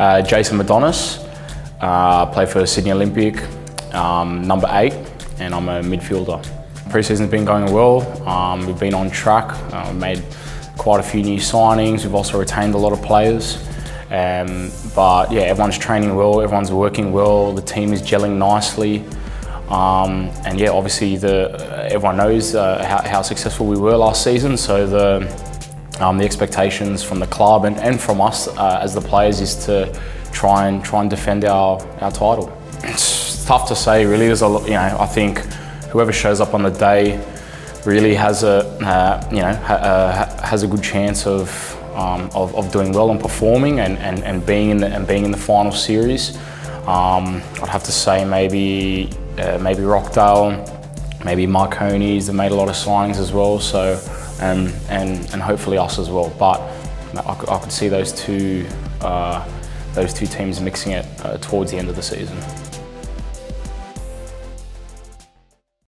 Uh, Jason Madonis, uh, play for Sydney Olympic, um, number eight, and I'm a midfielder. Pre-season's been going well. Um, we've been on track. Uh, made quite a few new signings. We've also retained a lot of players. Um, but yeah, everyone's training well. Everyone's working well. The team is gelling nicely. Um, and yeah, obviously the, everyone knows uh, how, how, successful we were last season. So the, um, the expectations from the club and, and from us uh, as the players is to try and try and defend our, our title. It's tough to say really. There's a you know I think whoever shows up on the day really has a uh, you know ha, uh, has a good chance of, um, of, of doing well and performing and, and, and being in the and being in the final series. Um, I'd have to say maybe uh, maybe Rockdale, maybe Marconi's. They've made a lot of signings as well. So and and and hopefully us as well. But I could, I could see those two uh, those two teams mixing it uh, towards the end of the season.